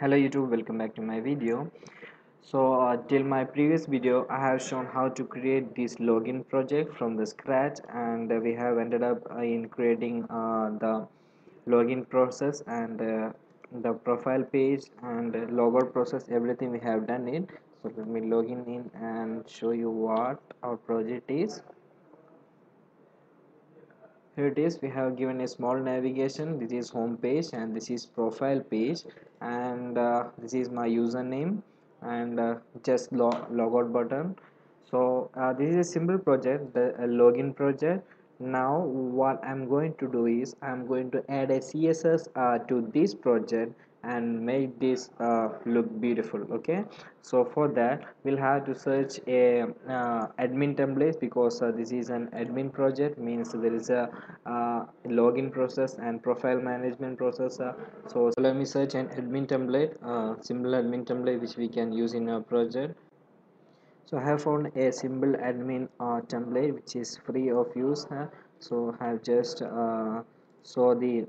hello youtube welcome back to my video. So uh, till my previous video i have shown how to create this login project from the scratch and uh, we have ended up uh, in creating uh, the login process and uh, the profile page and logout process everything we have done it. So let me login in and show you what our project is here it is. We have given a small navigation. This is home page and this is profile page. And uh, this is my username and uh, just log logout button. So uh, this is a simple project the login project. Now what I'm going to do is I'm going to add a CSS uh, to this project and make this uh, look beautiful okay? So for that we'll have to search a uh, admin template because uh, this is an admin project means there is a uh, login process and profile management process uh, so, so, let me search an admin template uh, simple admin template which we can use in our project. So I have found a simple admin template which is free of use so I have just saw the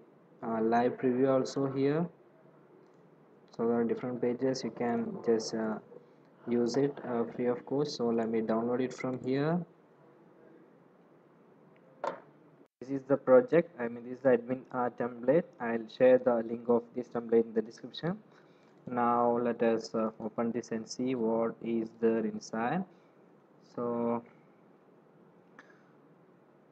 live preview also here so there are different pages. You can just uh, use it uh, free of course so let me download it from here. This is the project. I mean this is the admin uh, template. I'll share the link of this template in the description. Now let us uh, open this and see what is there inside. So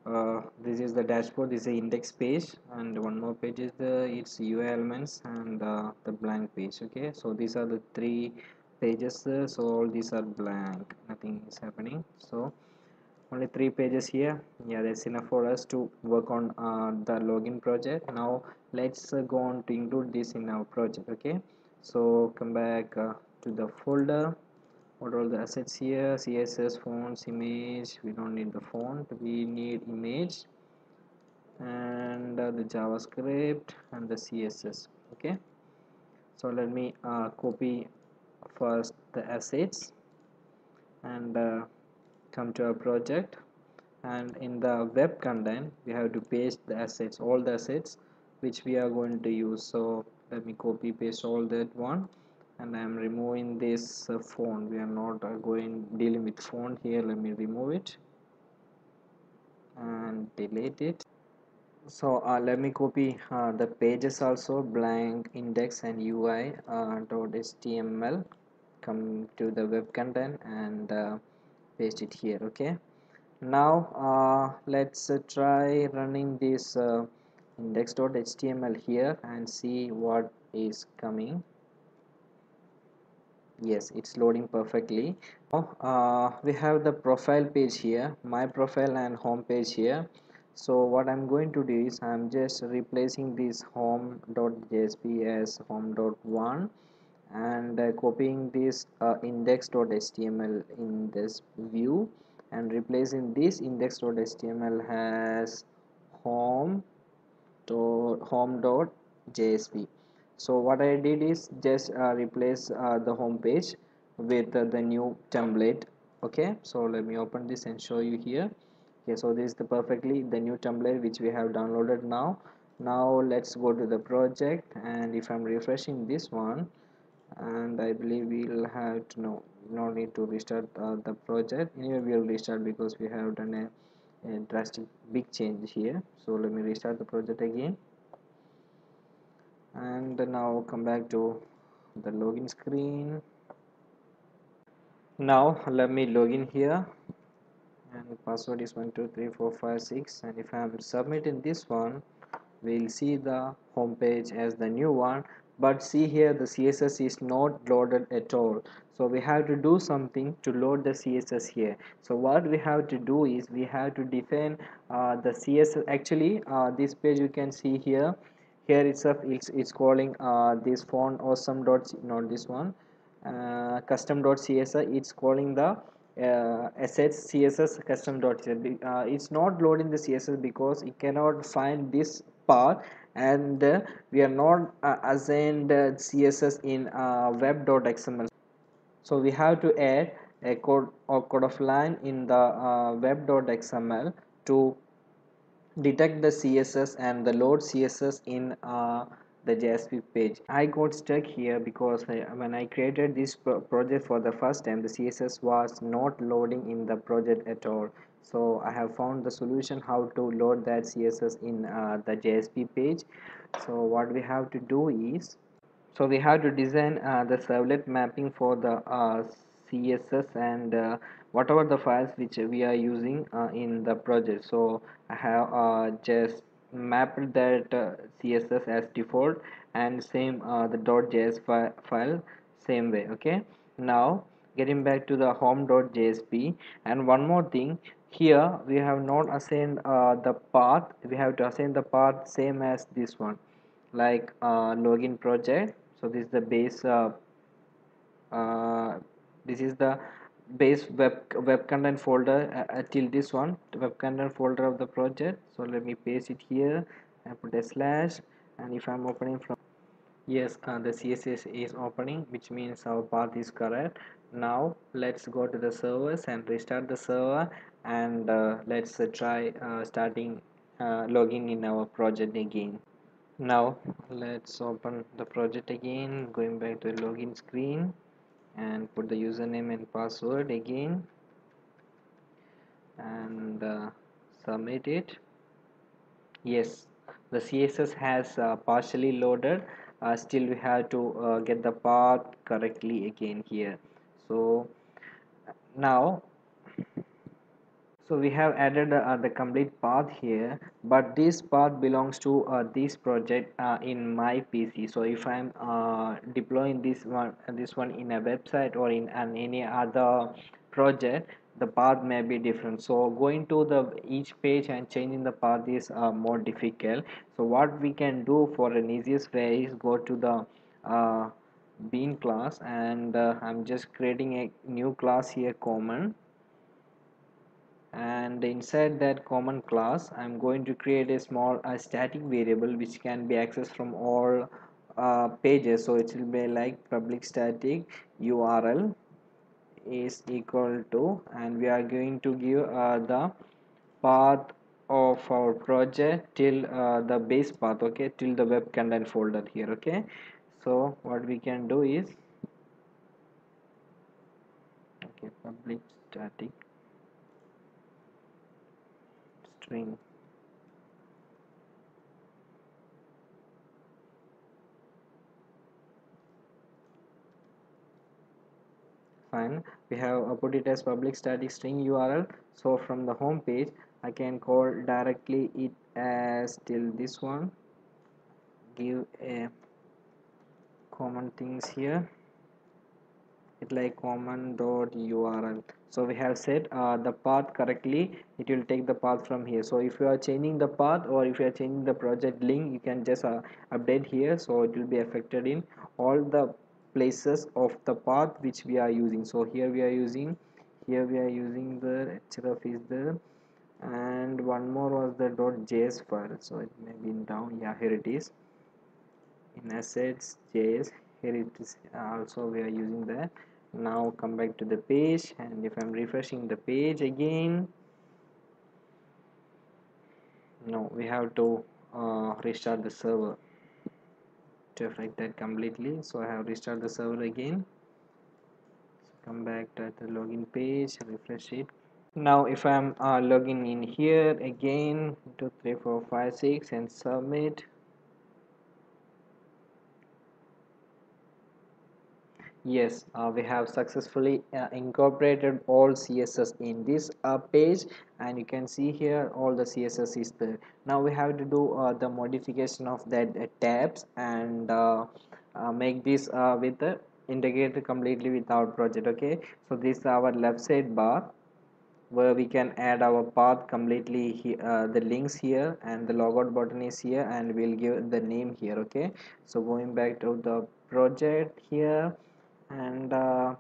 uh, this is the dashboard this is the index page and one more page is the its UI elements and uh, the blank page okay? So these are the three pages uh, so all these are blank. Nothing is happening. So only three pages here. Yeah that's enough for us to work on uh, the login project. Now let's uh, go on to include this in our project okay? So come back to the folder what are all the assets here? Css fonts image. We don't need the font. We need image and uh, the javascript and the css okay? So let me uh, copy first the assets and uh, come to our project. And in the web content we have to paste the assets all the assets which we are going to use. So let me copy paste all that one and I am removing this uh, we are not uh, going dealing with font here. Let me remove it and delete it. So uh, let me copy uh, the pages also. Blank index and UI uh, dot HTML come to the web content and uh, paste it here okay? Now uh, let's try running this index.html here and see what is coming yes it's loading perfectly. Now uh, we have the profile page here my profile and home page here. So what I'm going to do is I'm just replacing this home.jsp as home.1 and uh, copying this uh, index.html in this view and replacing this index.html as home dot home.jsp so what I did is just uh, replace uh, the home page with uh, the new template. Okay so let me open this and show you here. Okay so this is the perfectly the new template which we have downloaded now. Now let's go to the project and if I'm refreshing this one and I believe we'll have to know no need to restart uh, the project. Anyway we'll restart because we have done a, a drastic big change here. So let me restart the project again and now come back to the login screen. Now let me log in here. And password is 123456 and if I am submitting this one we'll see the home page as the new one. But see here the css is not loaded at all. So we have to do something to load the css here. So what we have to do is we have to define uh, the css actually uh, this page you can see here here itself it's, it's calling uh, this font awesome dot not this one. Uh, custom dot css it's calling the uh, assets css custom dot uh, it's not loading the css because it cannot find this path and uh, we are not uh, assigned uh, css in uh, web.xml so we have to add a code or code of line in the uh, web.xml to detect the css and the load css in uh, the JSP page. I got stuck here because I, when I created this pro project for the first time the CSS was not loading in the project at all. So I have found the solution how to load that CSS in uh, the JSP page. So what we have to do is so we have to design uh, the servlet mapping for the uh, css and uh, whatever the files which we are using uh, in the project. So i have uh, just mapped that uh, css as default and same the .js fi file same way okay? Now getting back to the home.jsp and one more thing here we have not assigned the path we have to assign the path same as this one like login project. So this is the base uh, uh, this is the base web web content folder uh, till this one web content folder of the project. So let me paste it here. And put a slash and if I'm opening from yes uh, the CSS is opening which means our path is correct. Now let's go to the servers and restart the server and uh, let's uh, try uh, starting logging in our project again. Now let's open the project again going back to the login screen and put the username and password again and uh, submit it. Yes the css has uh, partially loaded. Uh, still we have to uh, get the path correctly again here. So now so we have added uh, the complete path here but this path belongs to uh, this project uh, in my PC so if I'm uh, deploying this one this one in a website or in an any other project the path may be different. So going to the each page and changing the path is uh, more difficult. So what we can do for an easiest way is go to the uh, bean class and I'm just creating a new class here common and inside that common class I'm going to create a small a static variable which can be accessed from all uh, pages. So it will be like public static URL is equal to and we are going to give uh, the path of our project till uh, the base path okay till the web content folder here okay? So what we can do is okay public static string fine. We have put it as public static string url so from the home page i can call directly it as till this one. Give a common things here it like common dot url so we have set uh, the path correctly. It will take the path from here. So if you are changing the path or if you are changing the project link you can just uh, update here. So it will be affected in all the places of the path which we are using. So here we are using here we are using the href is there and one more was the .js file. So it may be down. Yeah here it is. In assets js here it is also we are using the now come back to the page and if I'm refreshing the page again no we have to uh, restart the server. To affect that completely so I have restarted the server again. So come back to the login page refresh it. Now if I'm uh, logging in here again 2 3 4 5 6 and submit yes uh, we have successfully uh, incorporated all css in this uh, page and you can see here all the css is there. Now we have to do uh, the modification of that uh, tabs and uh, make this with the integrated completely with our project okay? So this is our left side bar where we can add our path completely here, the links here and the logout button is here and we'll give the name here okay? So going back to the project here and uh,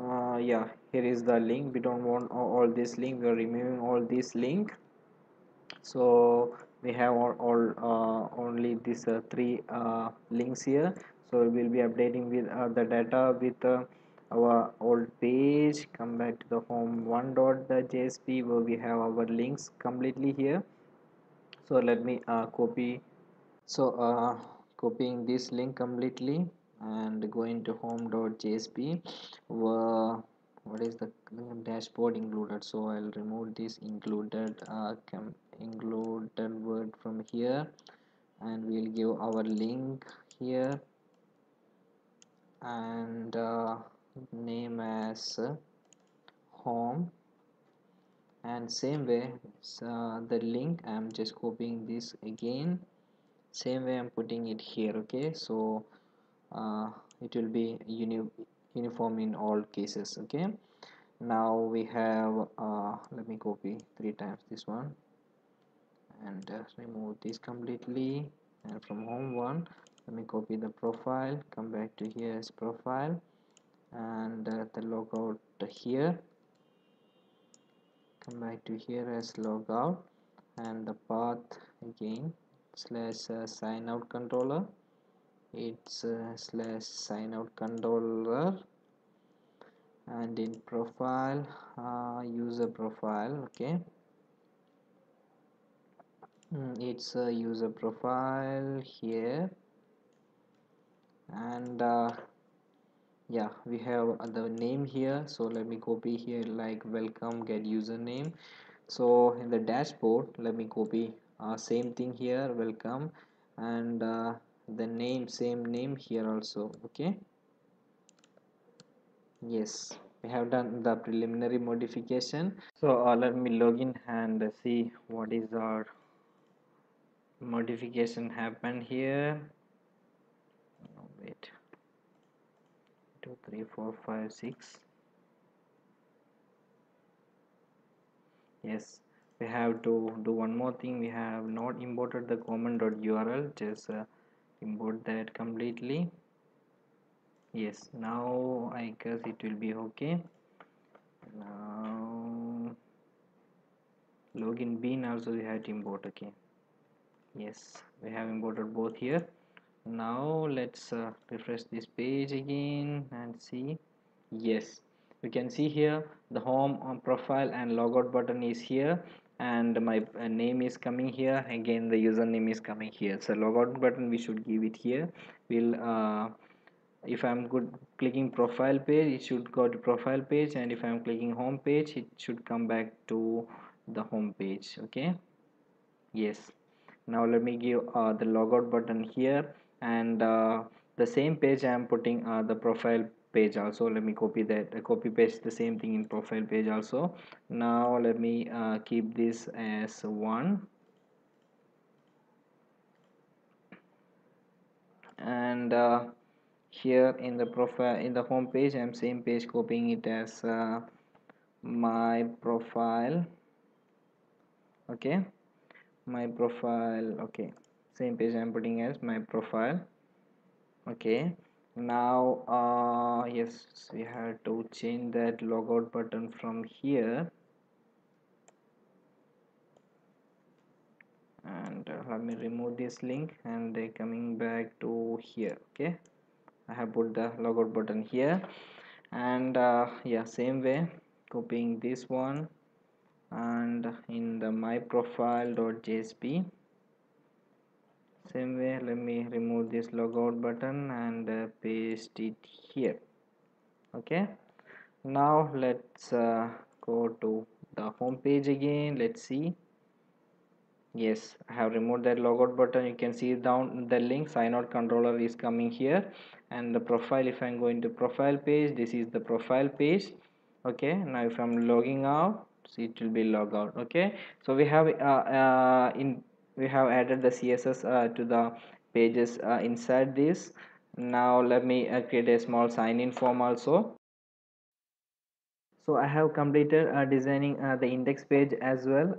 uh, yeah here is the link. We don't want all, this link. We are removing all this link. So we have all, all uh, only these uh, three uh, links here. So we will be updating with uh, the data with our old page. Come back to the home one dot the jsp where we have our links completely here. So let me copy. So uh, copying this link completely and going to home.jsp uh, what is the dashboard included? So I'll remove this included uh, included word from here and we'll give our link here and uh, name as uh, home. And same way uh, the link I'm just copying this again. Same way I'm putting it here okay? So it will be uni uniform in all cases okay? Now we have uh, let me copy three times this one. And uh, remove this completely. And from home one let me copy the profile come back to here as profile. And uh, the logout here. Come back to here as logout. And the path again slash uh, sign out controller it's slash sign out controller. And in profile uh, user profile okay. Mm, it's a user profile here. And uh, yeah we have the name here. So let me copy here like welcome get username. So in the dashboard let me copy uh, same thing here welcome. And uh, the name same name here also okay? Yes we have done the preliminary modification. So uh, let me log in and see what is our modification happened here. Wait. Two three four five six. Yes we have to do one more thing. We have not imported the common.url just uh, import that completely. Yes now I guess it will be okay. Now login bean also we have to import okay. Yes we have imported both here. Now let's uh, refresh this page again and see. Yes you can see here the home uh, profile and logout button is here and my uh, name is coming here. Again the username is coming here. So logout button we should give it here. We'll uh, if I'm good clicking profile page it should go to profile page. And if I'm clicking home page it should come back to the home page. Okay? Yes. Now let me give uh, the logout button here. And uh, the same page I am putting uh, the profile page also. Let me copy that uh, copy paste the same thing in profile page also. Now let me uh, keep this as one. And uh, here in the profile in the home page I'm same page copying it as uh, my profile. Okay. My profile okay. Same page I'm putting as my profile. Okay now uh, yes we have to change that logout button from here. And uh, let me remove this link and uh, coming back to here okay? I have put the logout button here. And uh, yeah same way copying this one. And in the my profile.jsp same way let me remove this logout button and uh, paste it here. Okay? Now let's uh, go to the home page again. Let's see. Yes I have removed that logout button. You can see down the link. Sign out controller is coming here. And the profile if I'm going to profile page this is the profile page. Okay? Now if I'm logging out it will be log out okay? So we have uh, uh, in we have added the css uh, to the pages uh, inside this. Now let me uh, create a small sign in form also. So i have completed uh, designing uh, the index page as well.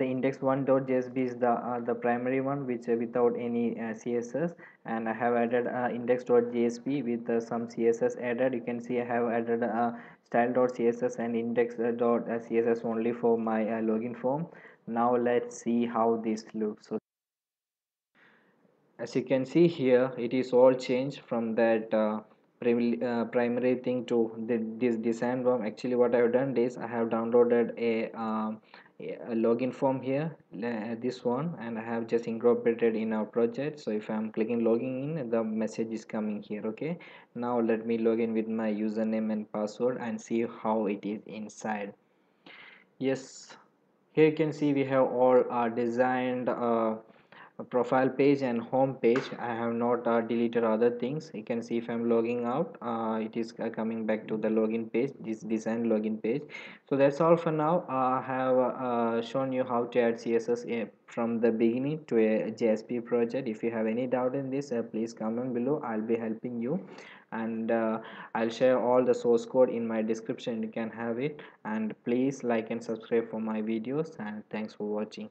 The index1.jsp is the uh, the primary one which uh, without any uh, css and i have added index.jsp with some css added. You can see i have added style.css and index.css only for my login form now let's see how this looks so as you can see here it is all changed from that uh, uh, primary thing to the, this design form actually what I have done is I have downloaded a um, a login form here this one and I have just incorporated in our project. So if I'm clicking logging in the message is coming here okay? Now let me log in with my username and password and see how it is inside. Yes here you can see we have all our designed uh, profile page and home page. I have not uh, deleted other things. You can see if I'm logging out uh, it is uh, coming back to the login page this design login page. So that's all for now. I have uh, shown you how to add CSS from the beginning to a JSP project. If you have any doubt in this uh, please comment below. I'll be helping you and uh, I'll share all the source code in my description. You can have it. And please like and subscribe for my videos. And thanks for watching